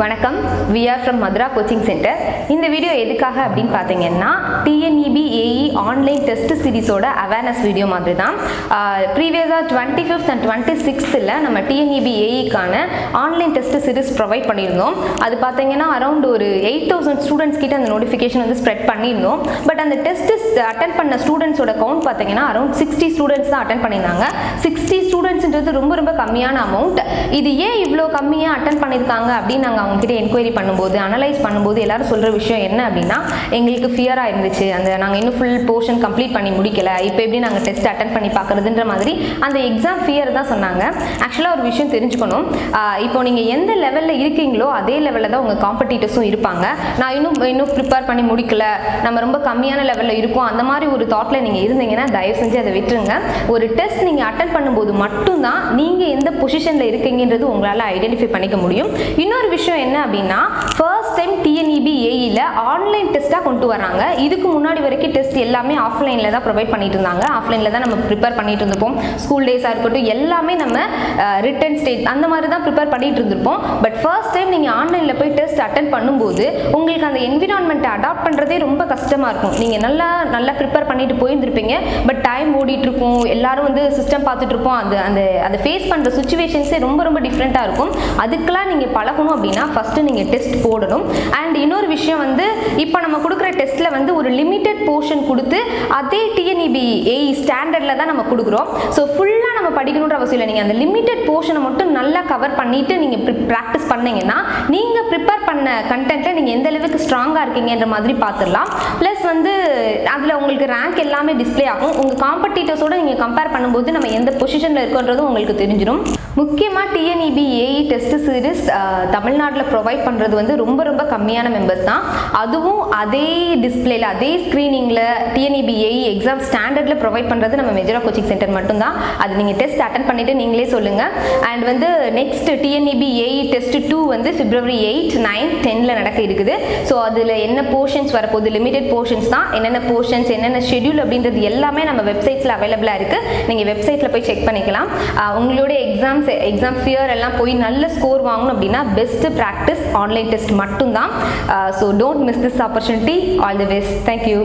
வணக்கம். We are from Madura coaching centre இந்த video எதுக்காக அப்படின்னு பார்த்தீங்கன்னா டிஎன்இபி ஏஇ ஆன்லைன் டெஸ்ட் சீரிஸோட அவேர்னஸ் வீடியோ மாதிரி தான் ப்ரீவியஸாக டுவெண்ட்டி ஃபிஃப்த் அண்ட் டுவெண்ட்டி சிக்ஸ்த்தில் நம்ம டிஎன்இபி ஏஇக்கான ஆன்லைன் டெஸ்ட் சீரிஸ் ப்ரொவைட் பண்ணியிருந்தோம். அது பார்த்தீங்கன்னா அரௌண்ட் ஒரு எயிட் தௌசண்ட் ஸ்டூடெண்ட்ஸ் கிட்ட அந்த நோட்டிஃபிகேஷன் வந்து ஸ்ப்ரெட் பண்ணியிருந்தோம். பட் அந்த டெஸ்ட் அட்டன் பண்ண ஸ்டூடெண்ட்ஸோட கவுண்ட் பார்த்தீங்கன்னா அரௌண்ட் சிக்ஸ்டி ஸ்டூடெண்ட்ஸ் தான் அட்டன் பண்ணியிருந்தாங்க. சிக்ஸ்டி ஸ்டூடெண்ட்ஸ்ன்றது ரொம்ப ரொம்ப கம்மியான அமௌண்ட் இது ஏன் இவ்வளோ கம்மியாக அட்டன் பண்ணியிருக்காங்க அப்படின்னு நாங்கள் அவங்ககிட்ட என்கொயரி பண்ணும்போது அனலைஸ் பண்ணும்போது எல்லாரும் சொல்கிற விஷயம் என்ன அப்படின்னா எங்களுக்கு ஃபியராக இருந்துச்சு. அந்த நாங்கள் இன்னும் ஃபுல் போர்ஷன் கம்ப்ளீட் பண்ணி முடிக்கல. இப்போ எப்படி நாங்கள் டெஸ்ட் அட்டன் பண்ணி பார்க்குறதுன்ற மாதிரி அந்த எக்ஸாம் ஃபியர் தான் சொன்னாங்க. ஆக்சுவலாக ஒரு விஷயம் தெரிஞ்சுக்கணும். இப்போ நீங்கள் எந்த லெவலில் இருக்கீங்களோ அதே லெவலில் தான் உங்கள் காம்படிட்டர்ஸும் இருப்பாங்க. நான் இன்னும் இன்னும் ப்ரிப்பேர் பண்ணி முடிக்கல. நம்ம ரொம்ப கம்மியான லெவலில் இருக்கோம். அந்த மாதிரி ஒரு தாட்டில் நீங்கள் இருந்தீங்கன்னா தயவு செஞ்சு அதை விட்டுருங்க. ஒரு டெஸ்ட் நீங்கள் அட்டன் பண்ணும்போது மட்டும்தான் நீங்கள் எந்த பொசிஷனில் இருக்கீங்கன்றது உங்களால் ஐடென்டிஃபை பண்ணிக்க முடியும். இன்னொரு விஷயம் என்ன அப்படின்னா ஃபர்ஸ்ட் டைம் டிஎன்இபி ஏஇயில் ஆன்லைன் டெஸ்ட்டாக கொண்டு வராங்க. இதுக்கு முன்னாடி வரைக்கும் டெஸ்ட் எல்லாமே ஆஃப்லைனில் தான் ப்ரொவைட் பண்ணிட்டு இருந்தாங்க. ஆஃப்லைனில் தான் நம்ம ப்ரிப்பேர் பண்ணிட்டு இருந்திருப்போம். ஸ்கூல் டேஸாக இருக்கட்டும் எல்லாமே நம்ம ரிட்டன் ஸ்டேட் அந்த மாதிரி தான் ப்ரிப்பேர் பண்ணிட்டு இருந்திருப்போம். பட் ஃபர்ஸ்ட் டைம் நீங்கள் ஆன்லைனில் போய் டெஸ்ட் அட்டன் பண்ணும்போது உங்களுக்கு அந்த என்விரான்மெண்ட்டை அடாப்ட் பண்ணுறதே ரொம்ப கஷ்டமாக இருக்கும். நீங்கள் நல்லா நல்லா ப்ரிப்பேர் பண்ணிட்டு போயிருந்திருப்பீங்க. பட் டைம் ஓடிட்டு இருக்கும். எல்லாரும் வந்து சிஸ்டம் பார்த்துட்டு இருப்போம். அது அந்த அதை ஃபேஸ் பண்ணுற சுச்சுவேஷன்ஸே ரொம்ப ரொம்ப டிஃப்ரெண்ட்டாக இருக்கும். அதுக்கெல்லாம் நீங்கள் பழகணும் அப்படின்னா ஃபஸ்ட்டு நீங்கள் டெஸ்ட் போடணும். அண்ட் இன்னொரு விஷயம் வந்து இப்போ நம்ம கொடுக்குற டெஸ்ட்டில் வந்து ஒரு லிமிட்டட் போர்ஷன் கொடுத்து அதே டிஎன்இபி ஏஇ ஸ்டாண்டர்டில் தான் நம்ம கொடுக்குறோம். ஸோ ஃபுல்லாக நம்ம படிக்கணுன்ற அவசியம் இல்லை. நீங்கள் அந்த லிமிட்டட் போர்ஷனை மட்டும் நல்லா கவர் பண்ணிவிட்டு நீங்கள் ப்ராக்டிஸ் பண்ணீங்கன்னா நீங்கள் ப்ரிப்பேர் பண்ண கண்டென்ட்டில் நீங்கள் எந்த அளவுக்கு ஸ்ட்ராங்காக இருக்கீங்கன்ற மாதிரி பார்த்துடலாம். ப்ளஸ் வந்து அதில் உங்களுக்கு ரேங்க் எல்லாமே டிஸ்ப்ளே ஆகும். உங்கள் காம்படிட்டர்ஸோடு நீங்கள் கம்பேர் பண்ணும்போது நம்ம எந்த பொசிஷனில் இருக்கோன்றதும் உங்களுக்கு தெரிஞ்சிடும் முக்கியமாக டிஎன்இபி ஏஇ டெஸ்ட் சீரிஸ் தமிழ்நாட்டில் ப்ரொவைட் பண்ணுறது வந்து ரொம்ப ரொம்ப கம்மியான மெம்பர்ஸ் தான். அதுவும் அதே டிஸ்பிளேல அதே ஸ்க்ரீனிங்கில் டிஎன்இபி ஏஇ எக்ஸாம் ஸ்டாண்டர்டில் ப்ரொவைட் பண்ணுறது நம்ம மெஜரா கோச்சிங் சென்டர் மட்டும்தான். அது நீங்கள் டெஸ்ட் அட்டன் பண்ணிவிட்டு நீங்களே சொல்லுங்கள் அண்ட் வந்து next TNEB AE test two வந்து பிப்ரவரி எயிட் நைன் டெனில் நடக்க இருக்குது. ஸோ அதில் என்ன போர்ஷன்ஸ் வரப்போகுது? லிமிடெட் போர்ஷன்ஸ் தான். என்னென்ன போர்ஷன்ஸ் என்னென்ன ஷெடியூல் அப்படின்றது எல்லாமே நம்ம வெப்சைட்ஸில் அவைலபிளாக இருக்குது நீங்கள் வெப்சைட்டில் போய் செக் பண்ணிக்கலாம். உங்களுடைய எக்ஸாம்ஸ் எக்ஸாம் ஃபியர் எல்லாம் போய் நல்ல ஸ்கோர் வாங்கணும் அப்படின்னா பெஸ்ட் ப்ராக்டிஸ் ஆன்லைன் டெஸ்ட் மட்டும்தான். So don't miss this opportunity all the best thank you